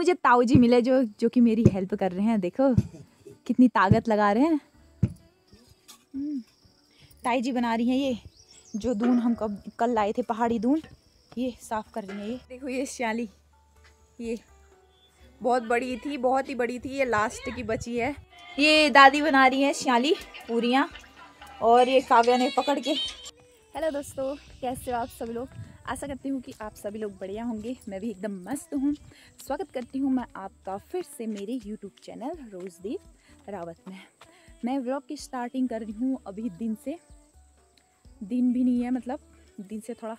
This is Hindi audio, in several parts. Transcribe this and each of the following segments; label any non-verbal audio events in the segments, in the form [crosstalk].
मुझे ताऊ जी मिले जो जो कि मेरी हेल्प कर रहे हैं देखो। कितनी ताकत लगा रहे हैं। हम्म, ताई जी बना रही हैं ये जो दून हम कब कल लाए थे पहाड़ी दून। ये साफ़ कर रही हैं ये। देखो ये श्याली ये बहुत बड़ी थी बहुत ही बड़ी थी ये लास्ट की बची है। ये दादी बना रही है श्याली पूरियाँ और ये काव्या ने पकड़ के। हेलो दोस्तों कैसे हो आप सब लोग? आशा करती हूँ कि आप सभी लोग बढ़िया होंगे। मैं भी एकदम मस्त हूँ। स्वागत करती हूँ मैं आपका फिर से मेरे यूट्यूब चैनल रोजदीप रावत में। मैं व्लॉग की स्टार्टिंग कर रही हूँ अभी दिन से। दिन भी नहीं है मतलब दिन से थोड़ा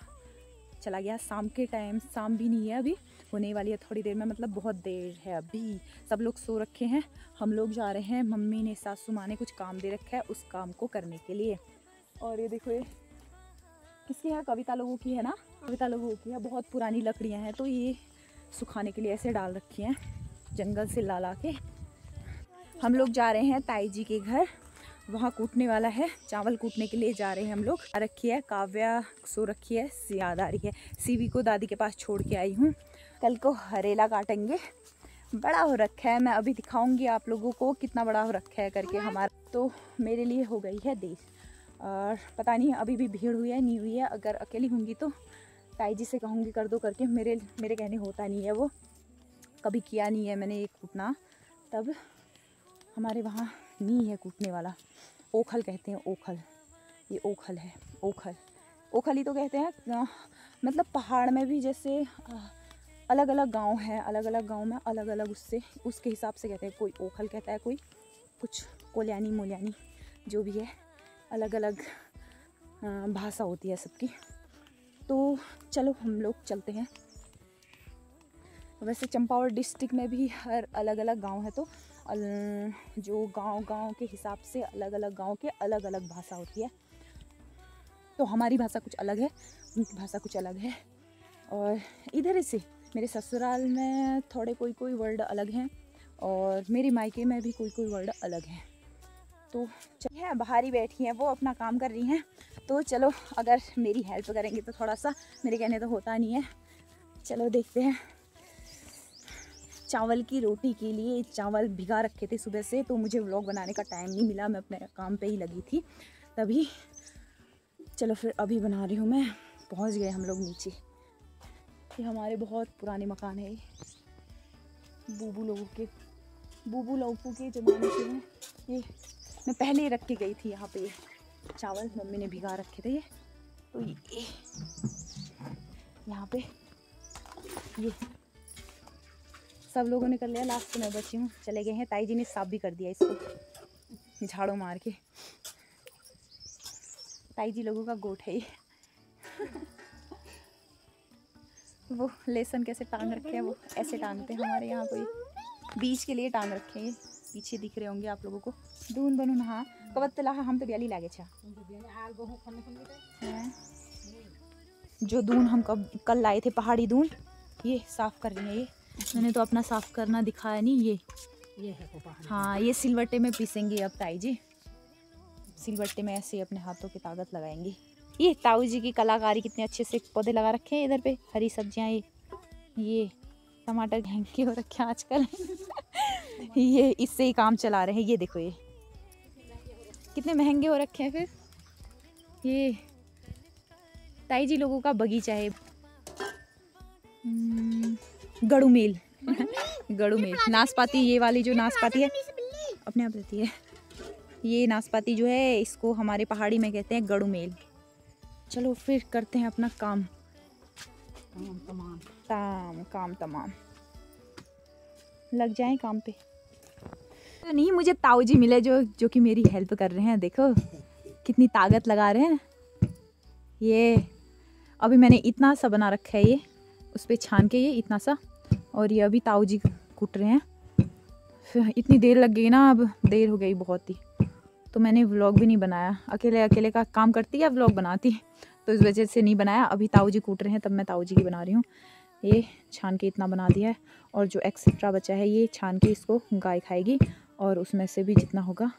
चला गया। शाम के टाइम शाम भी नहीं है अभी। होने वाली है थोड़ी देर में मतलब बहुत देर है अभी। सब लोग सो रखे हैं। हम लोग जा रहे हैं मम्मी ने, सासू माँ ने कुछ काम दे रखा है उस काम को करने के लिए। और ये देखो ये, किसकी है कविता लोगों की है ना? कविता लोगों की है, बहुत पुरानी लकड़ियाँ हैं तो ये सुखाने के लिए ऐसे डाल रखी हैं, जंगल से ला ला के। हम लोग जा रहे हैं ताई जी के घर, वहाँ कूटने वाला है, चावल कूटने के लिए जा रहे हैं हम लोग। रखी है, काव्या सो रखी है याद आ रही है। सीवी को दादी के पास छोड़ के आई हूँ। कल को हरेला काटेंगे। बड़ा हो रखा है, मैं अभी दिखाऊँगी आप लोगों को कितना बड़ा हो रखा है करके हमारा। तो मेरे लिए हो गई है देर और पता नहीं, अभी भी भीड़ हुई है, नहीं हुई है, अगर अकेली होंगी तो ताई जी से कहूँगी कर दो करके, मेरे मेरे कहने होता नहीं है वो। कभी किया नहीं है मैंने ये कूटना। तब हमारे वहाँ नहीं है कूटने वाला। ओखल कहते हैं, ओखल। ये ओखल है, ओखल। ओखल ही तो कहते हैं मतलब पहाड़ में भी जैसे अलग अलग गाँव है अलग अलग गाँव में अलग अलग उससे, उसके हिसाब से कहते हैं, कोई ओखल कहता है, कोई कुछ कोल्यानी मोल्यानी जो भी है अलग अलग भाषा होती है सबकी। तो चलो हम लोग चलते हैं। वैसे चंपावत डिस्ट्रिक्ट में भी हर अलग अलग गाँव है तो जो गाँव गाँव के हिसाब से अलग अलग गाँव के अलग अलग भाषा होती है। तो हमारी भाषा कुछ अलग है, उनकी भाषा कुछ अलग है। और इधर से मेरे ससुराल में थोड़े कोई कोई वर्ड अलग हैं और मेरी मायके में भी कोई कोई वर्ड अलग हैं। तो है, बाहर ही बैठी हैं, वो अपना काम कर रही हैं। तो चलो, अगर मेरी हेल्प करेंगे तो थोड़ा सा मेरे कहने तो होता नहीं है। चलो देखते हैं। चावल की रोटी के लिए चावल भिगा रखे थे सुबह से तो मुझे व्लॉग बनाने का टाइम नहीं मिला, मैं अपने काम पे ही लगी थी। तभी, चलो फिर अभी बना रही हूँ मैं। पहुँच गए हम लोग नीचे। ये हमारे बहुत पुराने मकान है बूबू लोगों के, बूबू लोगों के ज़माने से हैं। ये मैं पहले ही रख के गई थी यहाँ पे। चावल मम्मी ने भिगा रखे थे ये। तो ये, यहाँ पे, ये। सब लोगों ने कर लिया लास्ट में बची हूँ। चले गए हैं। ताई जी ने साफ़ भी कर दिया इसको, झाड़ू मार के। ताई जी लोगों का गोट है ये। [laughs] वो लेसन कैसे टांग रखे हैं, वो ऐसे टांगते हैं हमारे यहाँ कोई। बीच के लिए टांग रखे हैं पीछे दिख रहे होंगे आप लोगों को। दून बनून हाँ कबत ला हम तो ब्याली लागे छा। जो दून हम कब कल लाए थे पहाड़ी दून, ये साफ़ कर रही है ये। मैंने तो अपना साफ़ करना दिखाया नहीं, ये। ये है हाँ ये सिलवट्टे में पीसेंगे अब ताई जी। सिलवट्टे में ऐसे अपने हाथों की ताकत लगाएँगे। ये ताऊ जी की कलाकारी कितने अच्छे से पौधे लगा रखे हैं इधर पे। हरी सब्ज़ियाँ, ये ये टमाटर महँगे हो रखे हैं आजकल। [laughs] ये इससे ही काम चला रहे हैं ये देखो ये। कितने महँगे हो रखे हैं फिर। ये ताई जी लोगों का बगीचा है। हम्म, गड़ू मेल। [laughs] गड़ू मेल। नाशपाती ये वाली जो नाशपाती है। अपने आप रहती है। ये नाशपाती जो है इसको हमारे पहाड़ी में कहते हैं गड़ू मेल। चलो फिर करते हैं अपना काम। काम तमाम। ताम काम तमाम। लग जाए काम पे। तो नहीं, मुझे ताऊ जी मिले जो जो कि मेरी हेल्प कर रहे हैं, देखो। कितनी ताकत लगा रहे हैं। ये, अभी मैंने इतना सा बना रखा है ये, उस पर छान के ये इतना सा, और ये अभी ताऊ जी कूट रहे हैं। इतनी देर लग गई ना, अब देर हो गई बहुत ही। तो मैंने व्लॉग भी नहीं बनाया। अकेले अकेले का काम करती या व्लॉग बनाती? तो इस वजह से नहीं बनाया। अभी ताऊ जी कूट रहे हैं, तब मैं ताऊ जी की बना रही हूँ। ये छान के इतना बना दिया है, और जो एक्सेट्रा बचा है, ये छान के इसको गाय खाएगी। और उसमें से भी जितना होगा,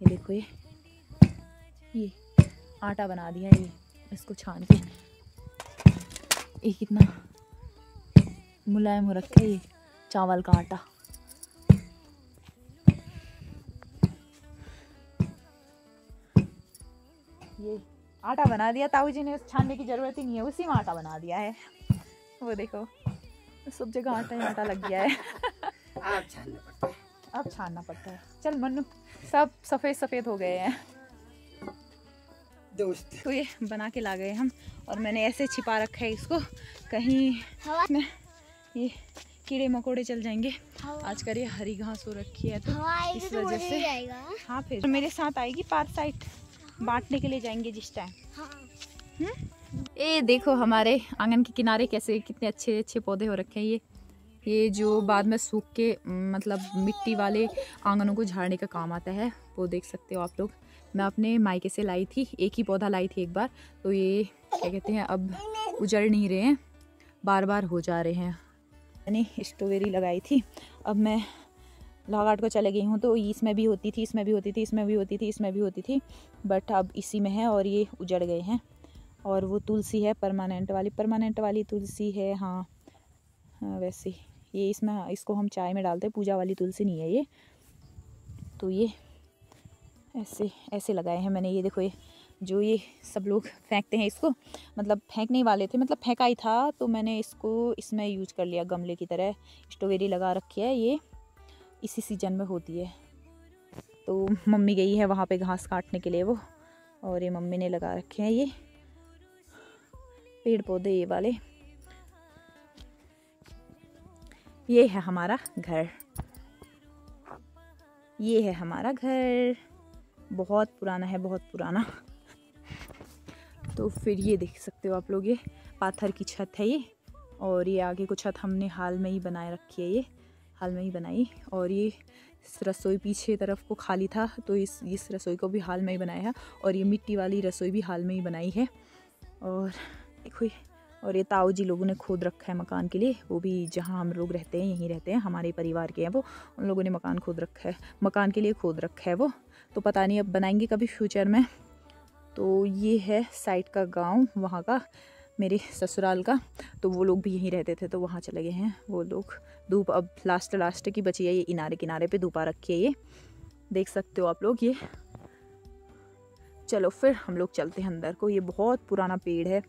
ये देखो ये ये आटा बना दिया ये, इसको छान के। ये कितना मुलायम हो रखा है ये, चावल का आटा। ये आटा बना दिया, ताऊ जी ने छानने की ज़रूरत ही नहीं है, उसी में आटा बना दिया है। वो देखो, सब जगह आटा ही आटा लग गया है। आप अब छानना पड़ता है। चल मनु सब सफ़ेद सफ़ेद हो गए हैं। दोस्त। तो ये बना के ला गए हम और मैंने ऐसे छिपा रखा है इसको। कहीं में ये कीड़े मकोड़े चल जाएँगे। आजकल ये हरी घास हो रखी है तो इस वजह से हाँ फिर तो मेरे साथ आएगी पार साइड। बांटने के लिए जाएँगे जिस टाइम। ये देखो हमारे आँगन के किनारे कैसे कितने अच्छे अच्छे पौधे हो रखे हैं ये। ये जो बाद में सूख के मतलब मिट्टी वाले आंगनों को झाड़ने का काम आता है वो देख सकते हो आप लोग। मैं अपने मायके से लाई थी एक ही पौधा लाई थी एक बार तो ये क्या कहते हैं अब उजड़ नहीं रहे हैं बार बार हो जा रहे हैं। मैंने स्ट्रॉबेरी लगाई थी अब मैं लाघाट को चले गई हूँ तो इसमें भी होती थी इसमें भी होती थी इसमें भी होती थी इसमें भी होती थी बट अब इसी में है और ये उजड़ गए हैं। और वो तुलसी है परमानेंट वाली परमानेंट वाली तुलसी है हाँ, हाँ वैसे ये इसमें, इसको हम चाय में डालते हैं। पूजा वाली तुलसी नहीं है ये। तो ये ऐसे ऐसे लगाए हैं मैंने। ये देखो ये, जो ये सब लोग फेंकते हैं इसको मतलब फेंकने वाले थे मतलब फेंका ही था तो मैंने इसको इसमें यूज़ कर लिया गमले की तरह। स्ट्रॉबेरी लगा रखी है ये। इसी सीज़न में होती है। तो मम्मी गई है वहाँ पे घास काटने के लिए वो, और ये मम्मी ने लगा रखे हैं ये। पेड़ पौधे ये वाले। ये है हमारा घर। ये है हमारा घर। बहुत पुराना है, बहुत पुराना। तो फिर ये देख सकते हो आप लोग, ये पाथर की छत है ये। और ये आगे को छत हमने हाल में ही बनाए रखी है ये। हाल में ही बनाई। और ये रसोई पीछे तरफ़ को खाली था तो इस इस रसोई को भी हाल में ही बनाया है। और ये मिट्टी वाली रसोई भी हाल में ही बनाई है। और देखो और ये ताऊ जी लोगों ने खोद रखा है मकान के लिए। वो भी जहाँ हम लोग रहते हैं, यहीं रहते हैं, हमारे परिवार के हैं वो। उन लोगों ने मकान खोद रखा है। मकान के लिए खोद रखा है वो। तो पता नहीं अब बनाएँगे कभी फ्यूचर में। तो ये है साइड का गाँव, वहाँ का, मेरे ससुराल का। तो वो लोग भी यहीं रहते थे तो वहाँ चले गए हैं वो लोग। धूप अब लास्ट लास्ट की बची है, ये किनारे किनारे पे धूपा रखी है ये। देख सकते हो आप लोग ये। चलो फिर हम लोग चलते हैं अंदर को। ये बहुत पुराना पेड़ है।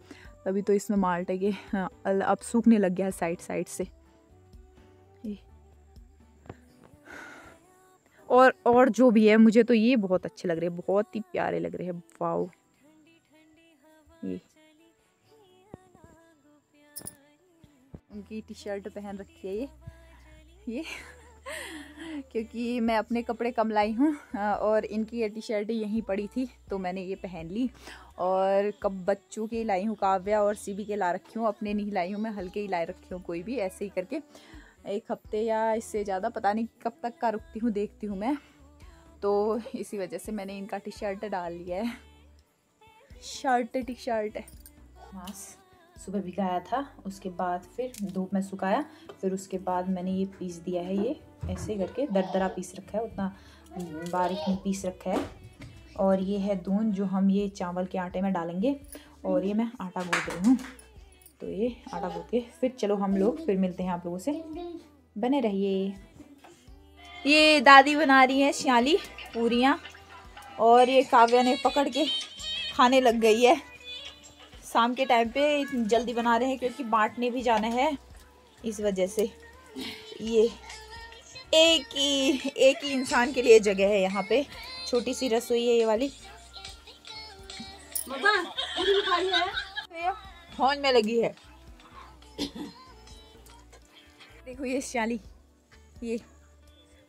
अभी तो इसमें माल्टे के हाँ, अब सूखने लग गया है साइड साइड से। और और जो भी है मुझे तो ये बहुत अच्छे लग रहे हैं बहुत ही प्यारे लग रहे हैं। वाओ। ये। उनकी टी शर्ट पहन रखी है ये। ये। क्योंकि मैं अपने कपड़े कम लाई हूँ और इनकी ये टी शर्ट यहीं पड़ी थी तो मैंने ये पहन ली। और कब बच्चों की लाई हूँ काव्या और सीबी के ला रखी हूँ, अपने नहीं लाई हूँ मैं, हल्के ही लाए रखी हूँ कोई भी, ऐसे ही करके। एक हफ़्ते या इससे ज़्यादा, पता नहीं कब तक का रुकती हूँ, देखती हूँ मैं। तो इसी वजह से मैंने इनका टी शर्ट डाल लिया है। शर्ट टी शर्ट है मास सुबह भिगाया था, उसके बाद फिर धूप में सुखाया, फिर उसके बाद मैंने ये पीस दिया है ये, ऐसे करके दरदरा पीस रखा है, उतना बारीक में पीस रखा है। और ये है दून जो हम ये चावल के आटे में डालेंगे, और ये मैं आटा गूँध रही हूँ। तो ये आटा गूँध के फिर चलो हम लोग फिर मिलते हैं आप लोगों से। बने रहिए। ये दादी बना रही है श्याली पूरियाँ, और ये काव्या ने पकड़ के खाने लग गई है। शाम के टाइम पे जल्दी बना रहे हैं क्योंकि बांटने भी जाना है। इस वजह से ये एक ही एक ही इंसान के लिए जगह है यहाँ पे। छोटी सी रसोई है ये वाली। फ़ोन में लगी है। देखो ये श्याली ये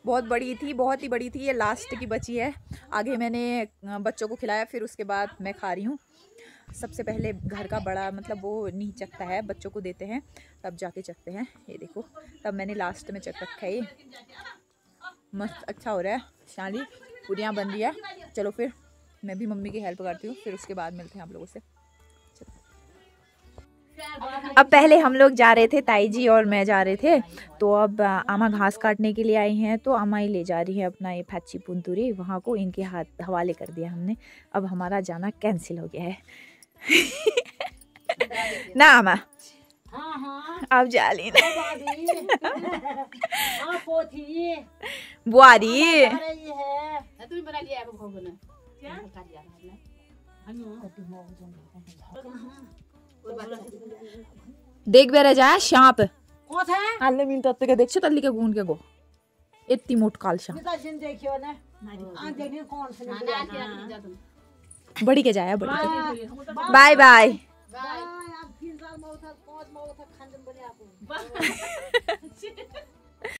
बहुत बड़ी थी बहुत ही बड़ी थी ये लास्ट की बची है। आगे मैंने बच्चों को खिलाया फिर उसके बाद मैं खा रही हूँ। सबसे पहले घर का बड़ा मतलब वो नहीं चखता है, बच्चों को देते हैं, तब जाके चखते हैं। ये देखो, तब मैंने लास्ट में चख रखा है मस्त अच्छा हो रहा है, शाली, पूरियाँ बन रही है। चलो फिर, मैं भी मम्मी की हेल्प करती हूँ, फिर उसके बाद मिलते हैं आप लोगों से। अब पहले हम लोग जा रहे थे ताई जी और मैं जा रहे थे तो अब आमा घास काटने के लिए आई हैं तो आमा ही ले जा रही है अपना ये फैची पुंतुरी वहाँ को इनके हाथ हवाले कर दिया हमने। अब हमारा जाना कैंसिल हो गया है। ना नाम आप जाली। बुआरी। देख बेरा जा सांप आले मिन तत्ते के देखछे तल्ली के गुण के गो। इतनी मोट काल सांप देखियो ना। आ देखियो कौन से हाँ, ना ना बड़ी के जाया बड़ी के। बाय। बाय आप [laughs] [laughs]